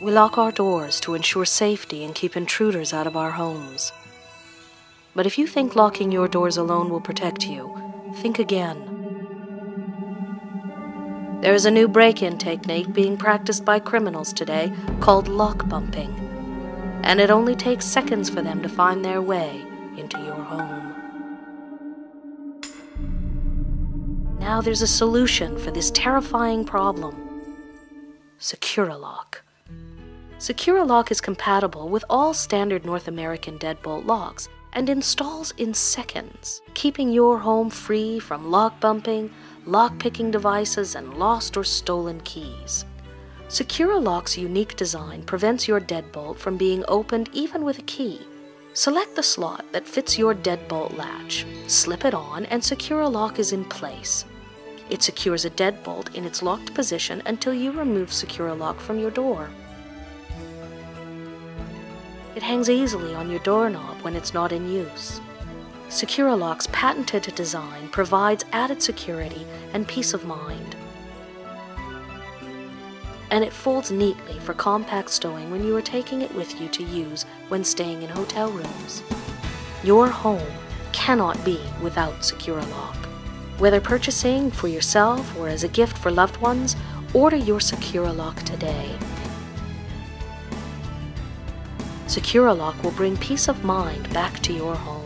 We lock our doors to ensure safety and keep intruders out of our homes. But if you think locking your doors alone will protect you, think again. There is a new break in technique being practiced by criminals today called lock bumping, and it only takes seconds for them to find their way into your home. Now there's a solution for this terrifying problem Secure A Lock. Securilock is compatible with all standard North American deadbolt locks and installs in seconds, keeping your home free from lock bumping, lock picking devices, and lost or stolen keys. Secure A Lock's unique design prevents your deadbolt from being opened even with a key. Select the slot that fits your deadbolt latch, slip it on, and Secure A Lock is in place. It secures a deadbolt in its locked position until you remove Secure A Lock from your door. It hangs easily on your doorknob when it's not in use. Secure A Lock's patented design provides added security and peace of mind. And it folds neatly for compact stowing when you are taking it with you to use when staying in hotel rooms. Your home cannot be without Secure A Lock. Whether purchasing for yourself or as a gift for loved ones, order your Secure A Lock today. Secure A Lock will bring peace of mind back to your home.